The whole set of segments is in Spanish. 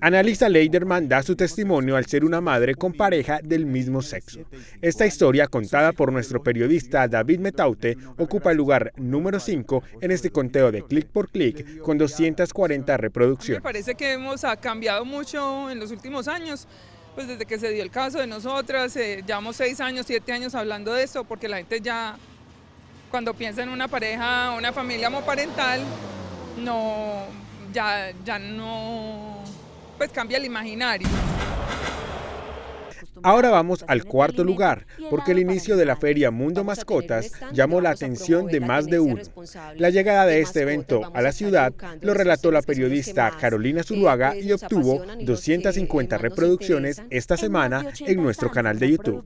Analisa Leiderman da su testimonio al ser una madre con pareja del mismo sexo. Esta historia, contada por nuestro periodista David Metaute, ocupa el lugar número 5 en este conteo de clic por clic con 240 reproducciones. Me parece que hemos cambiado mucho en los últimos años pues desde que se dio el caso de nosotras, eh, llevamos seis años, siete años hablando de esto, porque la gente ya, cuando piensa en una pareja, una familia homoparental, no, ya, ya no, pues cambia el imaginario. Ahora vamos al cuarto lugar, porque el inicio de la feria Mundo Mascotas llamó la atención de más de uno. La llegada de este evento a la ciudad lo relató la periodista Carolina Zuluaga y obtuvo 250 reproducciones esta semana en nuestro canal de YouTube.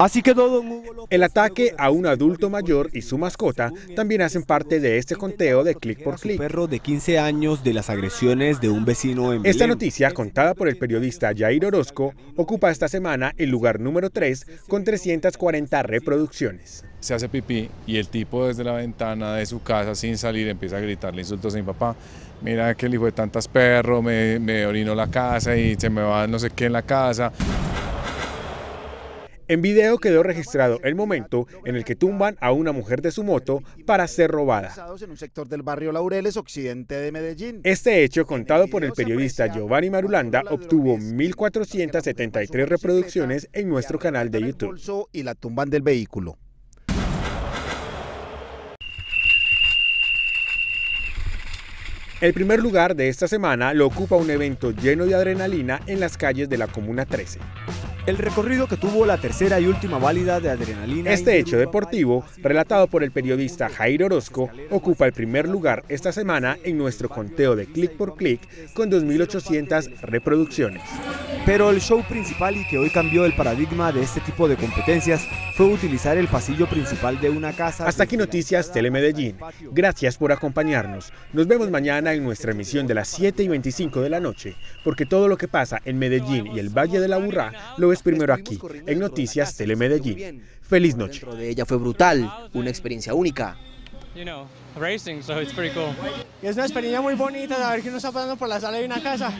Así que todo Hugo El ataque a un adulto mayor y su mascota también hacen parte de este conteo de clic por clic. perro de 15 años de las agresiones de un vecino en Esta noticia, contada por el periodista Jair Orozco, ocupa esta semana el lugar número 3 con 340 reproducciones. Se hace pipí y el tipo desde la ventana de su casa sin salir empieza a gritarle insultos a mi papá. Mira que el hijo de tantas perros me, me orinó la casa y se me va no sé qué en la casa. En video quedó registrado el momento en el que tumban a una mujer de su moto para ser robada. En un sector del barrio Laureles, occidente de Medellín. Este hecho, contado por el periodista Giovanni Marulanda, obtuvo 1.473 reproducciones en nuestro canal de YouTube. Y la tumban del vehículo. El primer lugar de esta semana lo ocupa un evento lleno de adrenalina en las calles de la Comuna 13 el recorrido que tuvo la tercera y última válida de adrenalina. Este hecho deportivo, relatado por el periodista Jairo Orozco, ocupa el primer lugar esta semana en nuestro conteo de clic por clic con 2.800 reproducciones. Pero el show principal y que hoy cambió el paradigma de este tipo de competencias fue utilizar el pasillo principal de una casa. Hasta aquí Noticias Telemedellín. Gracias por acompañarnos. Nos vemos mañana en nuestra emisión de las 7 y 25 de la noche, porque todo lo que pasa en Medellín y el Valle de la Burrá lo es primero aquí, en Noticias Telemedellín. Feliz noche. de ella fue brutal, una experiencia única. Es una experiencia muy bonita saber que uno está pasando por la sala de una casa.